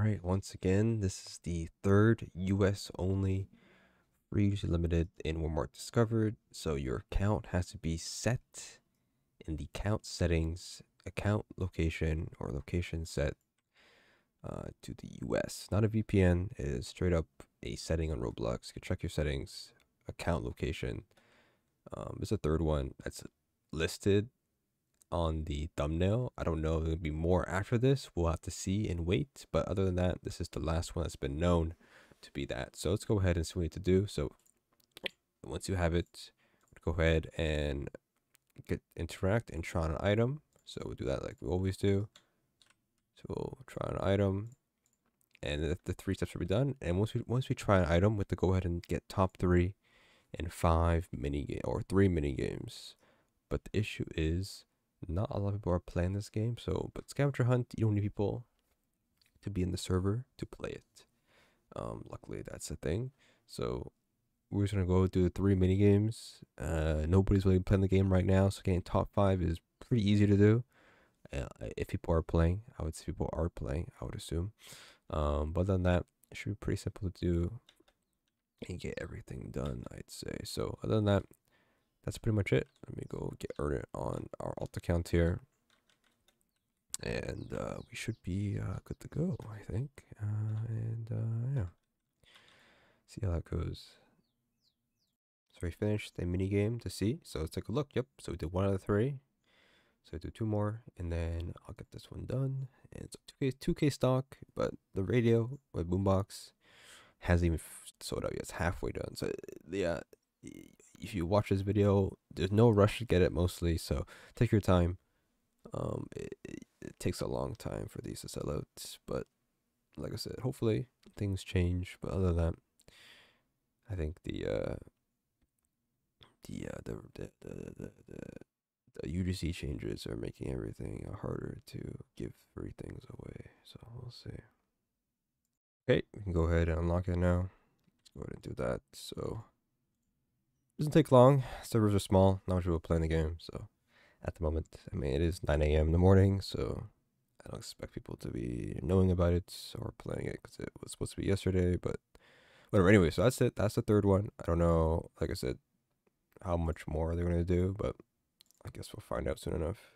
right, once again, this is the third US only free limited in Walmart discovered. So your account has to be set in the account settings, account location or location set uh, to the US. Not a VPN, it is straight up a setting on Roblox. You can check your settings, account location. Um, there's a third one that's listed on the thumbnail. I don't know if there'll be more after this. We'll have to see and wait. But other than that, this is the last one that's been known to be that. So let's go ahead and see what we need to do. So once you have it, go ahead and get interact and try an item. So we'll do that like we always do. So we'll try an item and the, the three steps will be done. And once we once we try an item, we have to go ahead and get top three and five mini game or three mini games. But the issue is not a lot of people are playing this game. So, but scavenger hunt, you don't need people to be in the server to play it. Um, luckily, that's the thing. So, we're just gonna go do three mini games. Uh, nobody's really playing the game right now, so getting top five is pretty easy to do. Uh, if people are playing, I would say people are playing. I would assume. Um, but other than that, it should be pretty simple to do and get everything done. I'd say. So, other than that, that's pretty much it. Let me go get earn it on our alt account here. And uh, we should be uh, good to go, I think. Uh, and uh, yeah, see how that goes. So we finished the mini game to see. So let's take a look. Yep. So we did one out of three. So we do two more, and then I'll get this one done. And it's 2K, 2K stock, but the radio with boombox hasn't even sold out yet. It's halfway done. So yeah, if you watch this video, there's no rush to get it mostly, so take your time. Um, it, it, it takes a long time for these to sell out, but like I said, hopefully things change. But other than that, I think the uh, the uh, the, the, the, the, the the UGC changes are making everything harder to give free things away. So we'll see. Okay, we can go ahead and unlock it now. Let's go ahead and do that. So doesn't take long. Servers are small. Not much people playing the game. So at the moment, I mean, it is 9 a.m. in the morning. So I don't expect people to be knowing about it or playing it because it was supposed to be yesterday. But whatever. Anyway, so that's it. That's the third one. I don't know, like I said, how much more they're going to do. But I guess we'll find out soon enough.